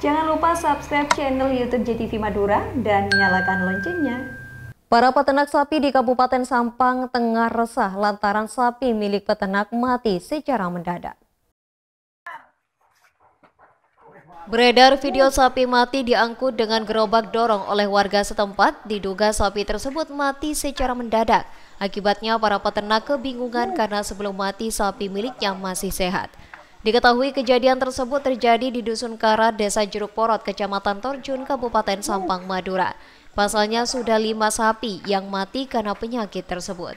Jangan lupa subscribe channel YouTube JTV Madura dan nyalakan loncengnya. Para peternak sapi di Kabupaten Sampang tengah resah lantaran sapi milik peternak mati secara mendadak. Beredar video sapi mati diangkut dengan gerobak dorong oleh warga setempat, diduga sapi tersebut mati secara mendadak. Akibatnya para peternak kebingungan karena sebelum mati sapi miliknya masih sehat. Diketahui kejadian tersebut terjadi di Dusun Kara, Desa Jeruk Porot, Kecamatan Torjun, Kabupaten Sampang, Madura. Pasalnya sudah lima sapi yang mati karena penyakit tersebut.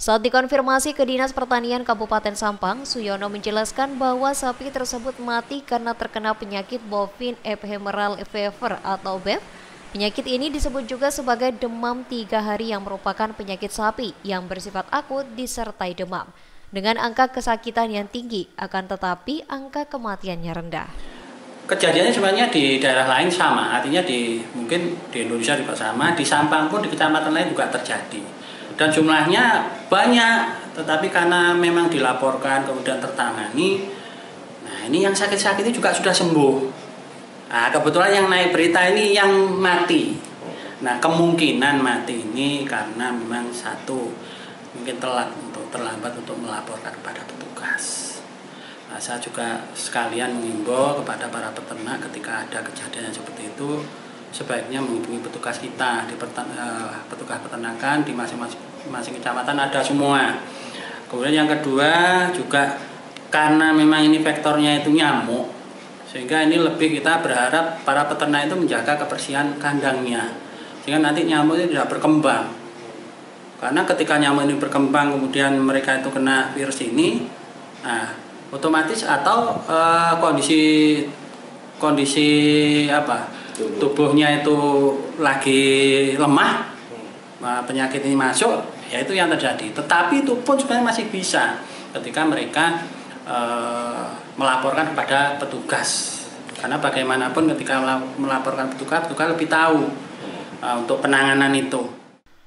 Saat dikonfirmasi ke Dinas Pertanian Kabupaten Sampang, Suyono menjelaskan bahwa sapi tersebut mati karena terkena penyakit bovine ephemeral fever atau BEF. Penyakit ini disebut juga sebagai demam tiga hari yang merupakan penyakit sapi yang bersifat akut disertai demam dengan angka kesakitan yang tinggi, akan tetapi angka kematiannya rendah. Kejadiannya sebenarnya di daerah lain sama, artinya di mungkin di Indonesia juga sama, di Sampang pun di kecamatan lain juga terjadi. Dan jumlahnya banyak, tetapi karena memang dilaporkan kemudian tertangani, nah ini yang sakit-sakit itu juga sudah sembuh. Nah, kebetulan yang naik berita ini yang mati. Nah, kemungkinan mati ini karena memang satu mungkin telat terlambat untuk melaporkan kepada petugas. Nah, saya juga sekalian mengimbau kepada para peternak ketika ada kejadian yang seperti itu sebaiknya menghubungi petugas kita di uh, petugas peternakan di masing-masing kecamatan ada semua. Kemudian yang kedua juga karena memang ini vektornya itu nyamuk sehingga ini lebih kita berharap para peternak itu menjaga kebersihan kandangnya sehingga nanti nyamuk itu tidak berkembang karena ketika nyamuk ini berkembang kemudian mereka itu kena virus ini, nah otomatis atau uh, kondisi kondisi apa tubuhnya itu lagi lemah, uh, penyakit ini masuk, ya itu yang terjadi. Tetapi itu pun sebenarnya masih bisa ketika mereka uh, melaporkan kepada petugas. Karena bagaimanapun ketika melaporkan petugas, petugas lebih tahu uh, untuk penanganan itu.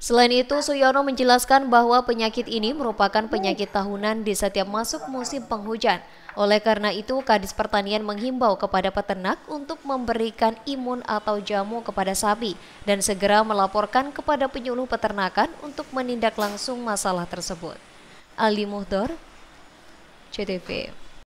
Selain itu, Suyono menjelaskan bahwa penyakit ini merupakan penyakit tahunan di setiap masuk musim penghujan. Oleh karena itu, Kadis Pertanian menghimbau kepada peternak untuk memberikan imun atau jamu kepada sapi dan segera melaporkan kepada penyuluh peternakan untuk menindak langsung masalah tersebut. Ali Muhdor, CTV